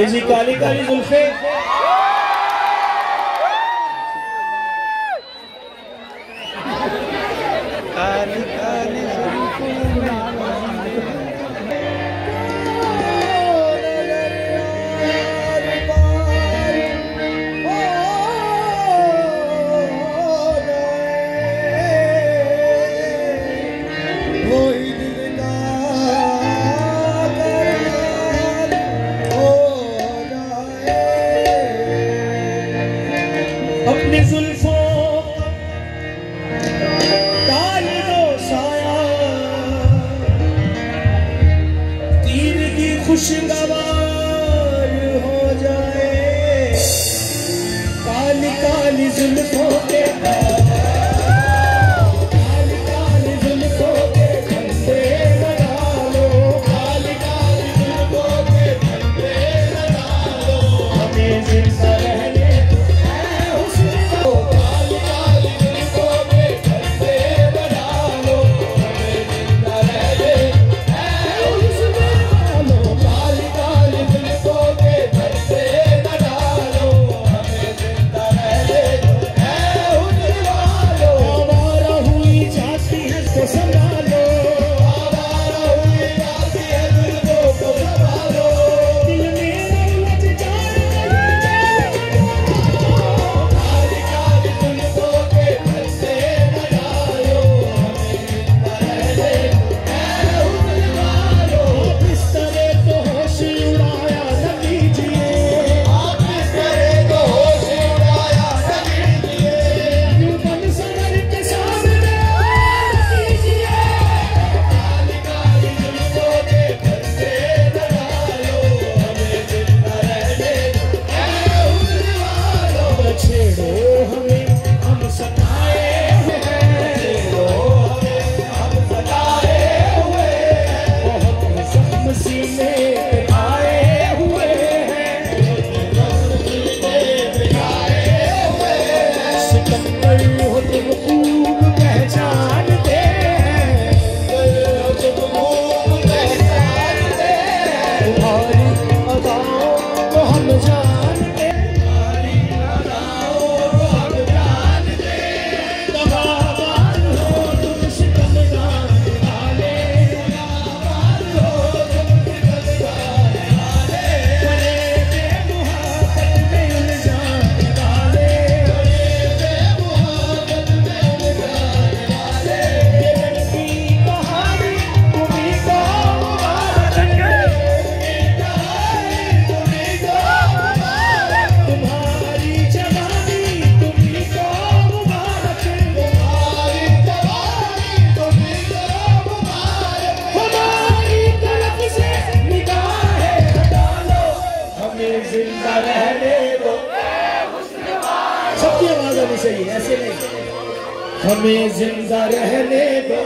ये काली काली जुल्फे। खुशगवार हो जाए। काली काली जुल्फों होनी चाहिए ऐसे नहीं। हमें ज़िंदा रहने दो।